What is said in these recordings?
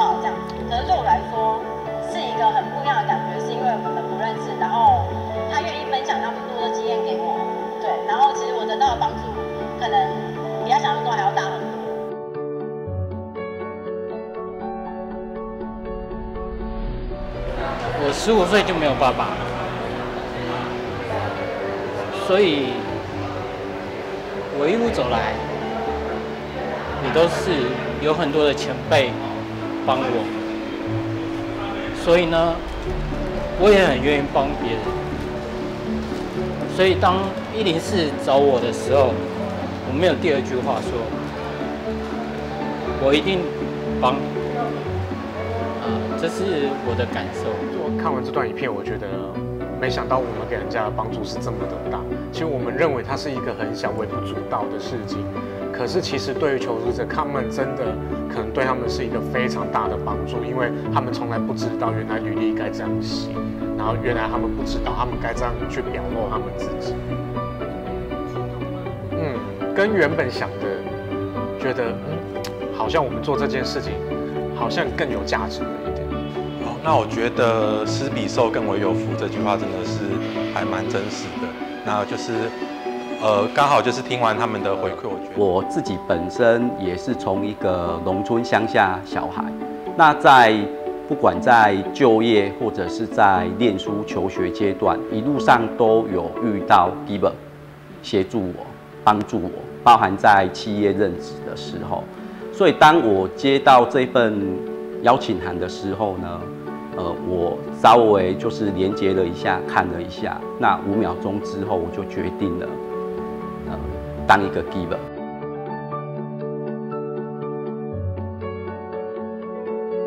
道这样子。可是对我来说是一个很不一样的感觉，是因为我们不认识，然后他愿意分享他们多的经验给我，对，然后其实我得到的帮助可能比他想象中还要大很多。我十五岁就没有爸爸了，所以我一路走来，也都是有很多的前辈帮我，所以呢，我也很愿意帮别人。所以当一零四找我的时候，我没有第二句话说，我一定帮。啊，这是我的感受。我看完这段影片，我觉得没想到我们给人家的帮助是这么的大。其实我们认为它是一个很小微不足道的事情，可是其实对于求职者，他们真的可能对他们是一个非常大的帮助，因为他们从来不知道原来履历该这样写，然后原来他们不知道他们该这样去表露他们自己。嗯，跟原本想的觉得，嗯，好像我们做这件事情好像更有价值了一点。那我觉得“施比受更为有福”这句话真的是还蛮真实的。那就是，呃，刚好就是听完他们的回馈，我觉得我自己本身也是从一个农村乡下小孩，那在不管在就业或者是在念书求学阶段，一路上都有遇到 giver 协助我、帮助我，包含在企业任职的时候。所以当我接到这份邀请函的时候呢？呃，我稍微就是连接了一下，看了一下，那五秒钟之后，我就决定了，当一个 giver。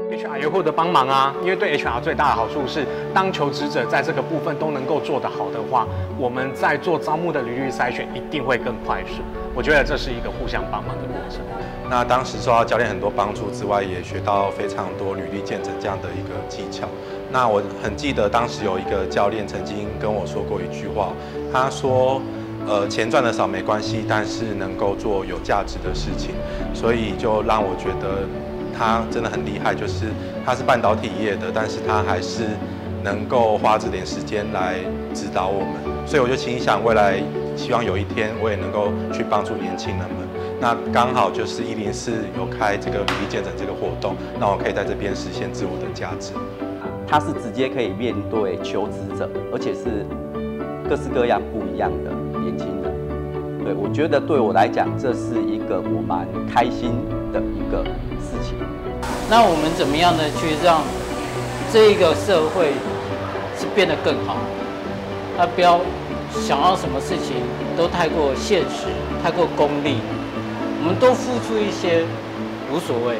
HR 也获得帮忙啊，因为对 HR 最大的好处是，当求职者在这个部分都能够做得好的话，我们在做招募的履历筛选一定会更快速。我觉得这是一个互相帮忙的过程。那当时受到教练很多帮助之外，也学到非常多履历见证这样的一个技巧。那我很记得当时有一个教练曾经跟我说过一句话，他说：“呃，钱赚的少没关系，但是能够做有价值的事情。”所以就让我觉得他真的很厉害，就是他是半导体业的，但是他还是能够花这点时间来指导我们。所以我就心想，未来希望有一天我也能够去帮助年轻人们。那刚好就是一零四有开这个履历见证这个活动，那我可以在这边实现自我的价值。他是直接可以面对求职者，而且是各式各样不一样的年轻人。对我觉得对我来讲，这是一个我蛮开心的一个事情。那我们怎么样的去让这一个社会是变得更好？他不要想要什么事情都太过现实、太过功利。我们都付出一些，无所谓。